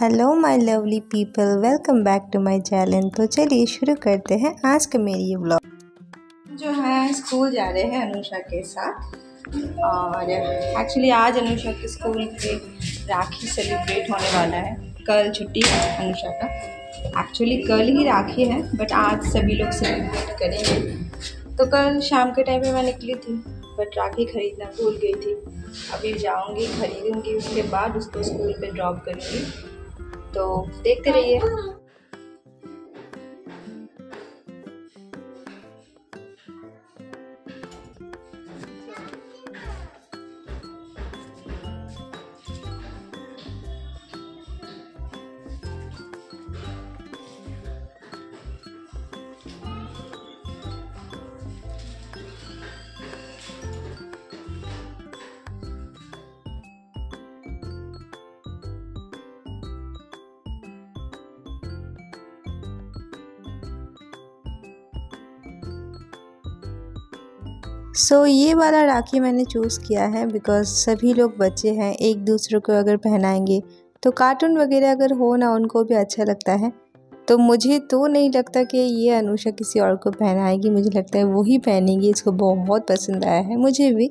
Hello my lovely people welcome back to my channel तो चलिए शुरू करते हैं आज का मेरी ये ब्लॉग जो है स्कूल जा रहे हैं अनुषा के साथ। और एक्चुअली आज अनुषा के स्कूल पे राखी सेलिब्रेट होने वाला है। कल छुट्टी है अनुषा का। एक्चुअली कल ही राखी है बट आज सभी लोग सेलिब्रेट करेंगे। तो कल शाम के टाइम में मैं निकली थी बट राखी ख़रीदना भूल गई थी। अभी जाऊँगी, खरीदूँगी, उसके बाद उसको स्कूल पे ड्रॉप करूँगी। तो देखते रहिए। सो so, ये वाला राखी मैंने चूज़ किया है बिकॉज़ सभी लोग बच्चे हैं एक दूसरे को अगर पहनाएँगे तो कार्टून वगैरह अगर हो ना उनको भी अच्छा लगता है। तो मुझे तो नहीं लगता कि ये अनुषा किसी और को पहनाएगी मुझे लगता है वही पहनेगी इसको बहुत पसंद आया है मुझे भी।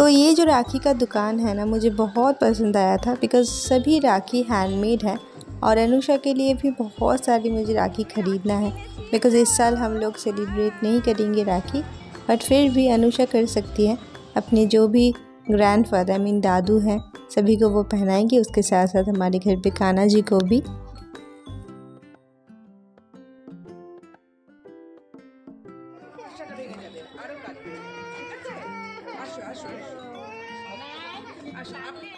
तो ये जो राखी का दुकान है ना, मुझे बहुत पसंद आया था बिकॉज़ सभी राखी हैंडमेड है और अनुषा के लिए भी बहुत सारी मुझे राखी ख़रीदना है बिकॉज़ इस साल हम लोग सेलिब्रेट नहीं करेंगे राखी बट फिर भी अनुषा कर सकती है। अपने जो भी ग्रैंड फादर आई मीन दादू हैं, सभी को वो पहनाएँगे, उसके साथ साथ हमारे घर पे काना जी को भी। হাতটা ভেঙে যাবে আরও কাঁদবে ঠিক আছে? আসো আসো আসো। আসো আপনি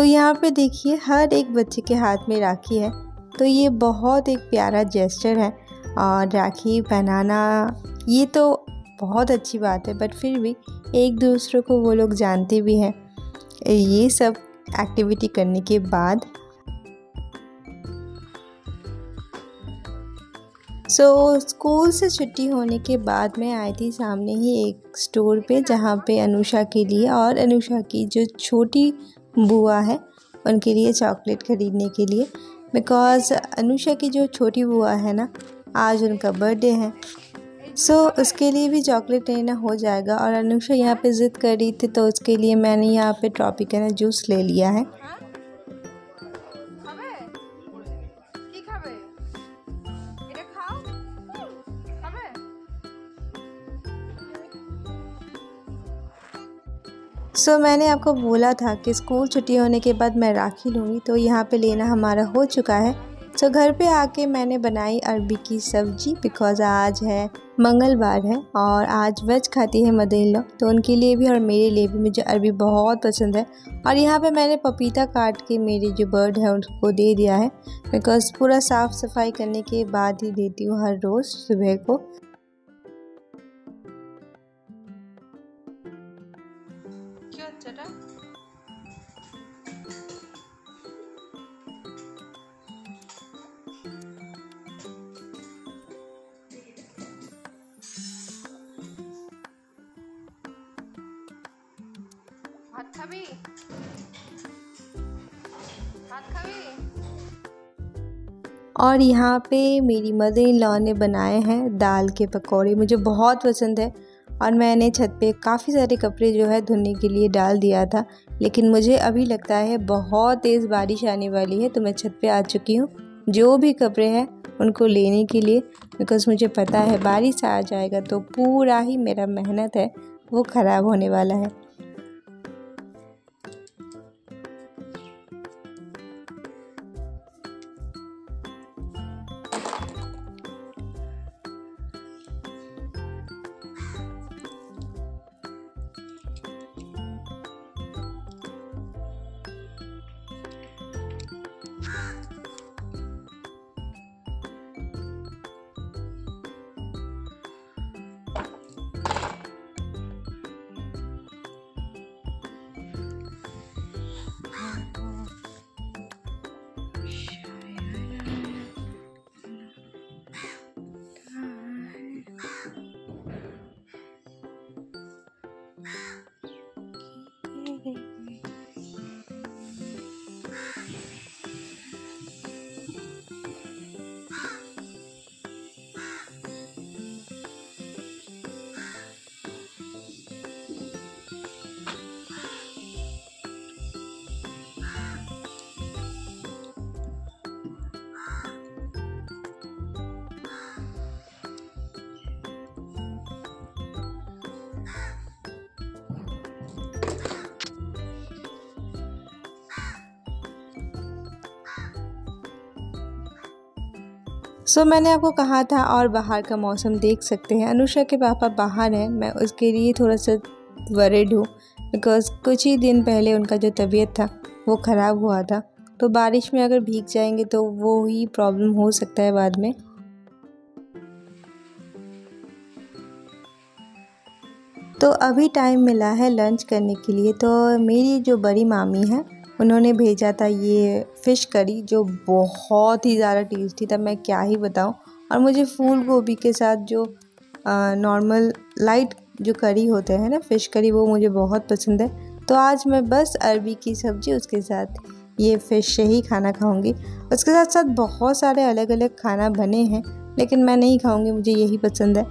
तो यहाँ पे देखिए हर एक बच्चे के हाथ में राखी है। तो ये बहुत एक प्यारा जेस्चर है। और राखी पहनाना ये तो बहुत अच्छी बात है बट फिर भी एक दूसरे को वो लोग जानते भी हैं। ये सब एक्टिविटी करने के बाद। सो so, स्कूल से छुट्टी होने के बाद मैं आई थी सामने ही एक स्टोर पे जहाँ पे अनुषा के लिए और अनुषा की जो छोटी बुआ है उनके लिए चॉकलेट ख़रीदने के लिए। बिकॉज़ अनुषा की जो छोटी बुआ है ना आज उनका बर्थडे है। सो so, उसके लिए भी चॉकलेट लेना हो जाएगा और अनुषा यहाँ पे ज़िद कर रही थी तो उसके लिए मैंने यहाँ पे ट्रॉपिकल जूस ले लिया है। सो so, मैंने आपको बोला था कि स्कूल छुट्टी होने के बाद मैं राखी लूँगी तो यहाँ पे लेना हमारा हो चुका है। सो so, घर पे आके मैंने बनाई अरबी की सब्ज़ी बिकॉज़ आज है मंगलवार है और आज वेज खाती है मदर इन तो उनके लिए भी और मेरे लिए भी मुझे अरबी बहुत पसंद है। और यहाँ पे मैंने पपीता काट के मेरी जो बर्ड है उनको दे दिया है बिकॉज़ पूरा साफ़ सफ़ाई करने के बाद ही देती हूँ हर रोज़ सुबह को। বাচ্চাটা ভাত খাবি ভাত খাবি और यहाँ पे मेरी मदर इन लॉ ने बनाए हैं दाल के पकौड़े मुझे बहुत पसंद है और मैंने छत पे काफ़ी सारे कपड़े जो है धुलने के लिए डाल दिया था, लेकिन मुझे अभी लगता है बहुत तेज़ बारिश आने वाली है तो मैं छत पे आ चुकी हूँ। जो भी कपड़े हैं उनको लेने के लिए बिकॉज़ मुझे पता है बारिश आ जाएगा तो पूरा ही मेरा मेहनत है, वो ख़राब होने वाला है। सो so, मैंने आपको कहा था और बाहर का मौसम देख सकते हैं। अनुषा के पापा बाहर हैं। मैं उसके लिए थोड़ा सा वरिड हूँ बिकॉज़ कुछ ही दिन पहले उनका जो तबीयत था वो ख़राब हुआ था। तो बारिश में अगर भीग जाएँगे तो वो ही प्रॉब्लम हो सकता है बाद में। तो अभी टाइम मिला है लंच करने के लिए। तो मेरी जो बड़ी मामी है उन्होंने भेजा था ये फ़िश करी, जो बहुत ही ज़्यादा टेस्टी था मैं क्या ही बताऊँ। और मुझे फूल गोभी के साथ जो नॉर्मल लाइट जो करी होते हैं ना फ़िश करी, वो मुझे बहुत पसंद है। तो आज मैं बस अरबी की सब्ज़ी, उसके साथ ये फ़िश से ही खाना खाऊँगी। उसके साथ साथ बहुत सारे अलग अलग खाना बने हैं, लेकिन मैं नहीं खाऊँगी, मुझे यही पसंद है।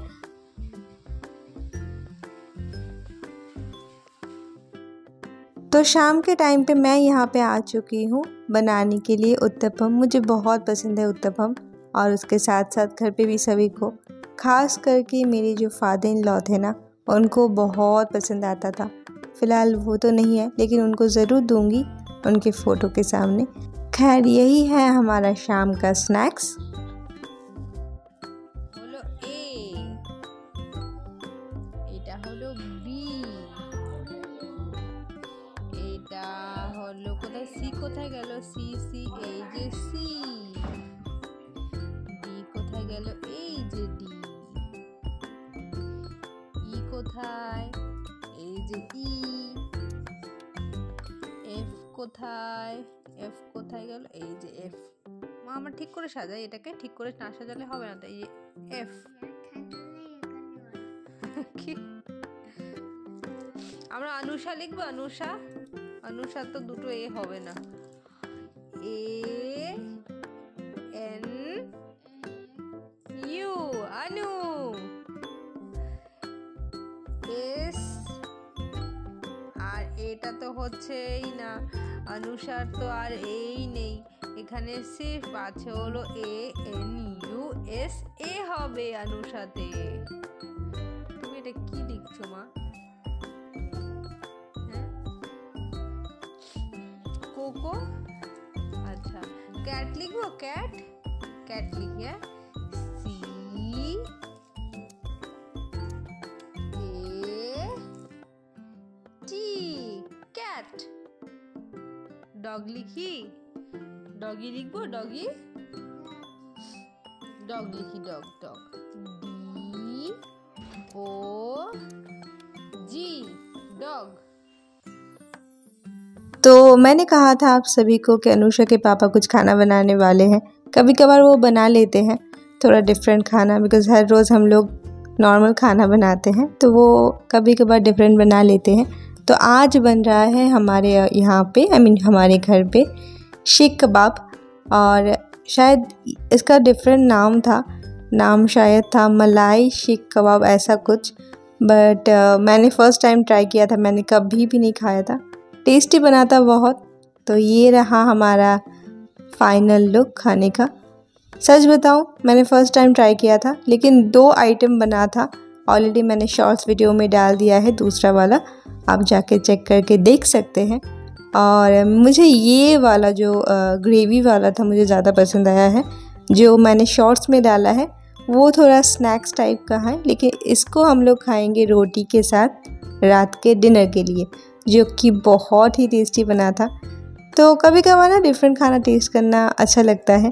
तो शाम के टाइम पे मैं यहाँ पे आ चुकी हूँ बनाने के लिए उत्तपम। मुझे बहुत पसंद है उत्तपम और उसके साथ साथ घर पे भी सभी को। ख़ास करके मेरे जो फादर इन लॉ थे ना, उनको बहुत पसंद आता था। फ़िलहाल वो तो नहीं है, लेकिन उनको ज़रूर दूँगी उनके फ़ोटो के सामने। खैर, यही है हमारा शाम का स्नैक्स সি এই যে সি ডি কোথায় গেল? এই যে ডি। ই কোথায়? এই যে ই। এফ কোথায়? এফ কোথায় গেল? এই যে এফ। মা, আমার ঠিক করে সাজাই, এটাকে ঠিক করে না সাজালে হবে না, তাই এফ। আমরা অনুষা লিখব? অনুষা অনুষা তো দুটো এ হবে না। A N U. আনু এস আর এটা তো হচ্ছেই না। অনুসার তো আর এই নেই। এখানে সিফ আছে হলো A N U S A হবে অনুসাতে তুমি এটা কি লিখছো, মা? হ্যাঁ? কোকো? कैट लिखो कैट कैट लिख गया। C A T cat dog लिखी। डॉगी लिखबो डॉगी डॉग लिखी डॉग डॉग तो मैंने कहा था आप सभी को कि अनुषा के पापा कुछ खाना बनाने वाले हैं। कभी कभार वो बना लेते हैं। थोड़ा डिफरेंट खाना बिकॉज़ हर रोज़ हम लोग नॉर्मल खाना बनाते हैं। तो वो कभी कभार डिफरेंट बना लेते हैं। तो आज बन रहा है हमारे यहाँ पे आई I मीन mean, हमारे घर पे शीख कबाब। और शायद इसका डिफरेंट नाम था। नाम शायद था मलाई शीख कबाब ऐसा कुछ। बट uh, मैंने फ़र्स्ट टाइम ट्राई किया था। मैंने कभी भी नहीं खाया था। टेस्टी बना था बहुत। तो ये रहा हमारा फाइनल लुक खाने का। सच बताऊँ, मैंने फ़र्स्ट टाइम ट्राई किया था, लेकिन दो आइटम बना था। ऑलरेडी मैंने शॉर्ट्स वीडियो में डाल दिया है, दूसरा वाला। आप जाके चेक करके देख सकते हैं। और मुझे ये वाला जो ग्रेवी वाला था, मुझे ज़्यादा पसंद आया है। जो मैंने शॉर्ट्स में डाला है, वो थोड़ा स्नैक्स टाइप का है, लेकिन इसको हम लोग खाएँगे रोटी के साथ, रात के डिनर के लिए। जो कि बहुत ही टेस्टी बना था। तो कभी कभार ना डिफरेंट खाना टेस्ट करना अच्छा लगता है।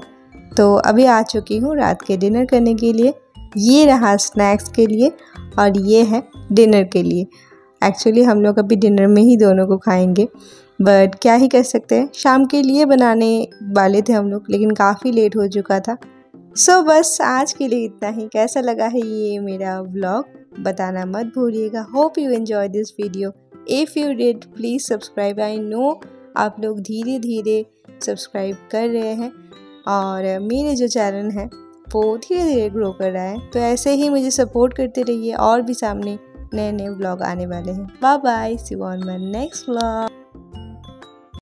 तो अभी आ चुकी हूँ रात के डिनर करने के लिए। ये रहा स्नैक्स के लिए और ये है डिनर के लिए। एक्चुअली हम लोग अभी डिनर में ही दोनों को खाएँगे। बट क्या ही कर सकते हैं? शाम के लिए बनाने वाले थे हम लोग लेकिन काफ़ी लेट हो चुका था। सो so, बस आज के लिए इतना ही। कैसा लगा है ये मेरा व्लॉग बताना मत भूलिएगा। Hope you enjoy this video if you did please subscribe I know आप लोग धीरे धीरे सब्सक्राइब कर रहे हैं और मेरे जो चैनल है, वो धीरे धीरे ग्रो कर रहा है। तो ऐसे ही मुझे सपोर्ट करते रहिए और भी सामने नए नए ब्लॉग आने वाले हैं। Bye bye see on my next blog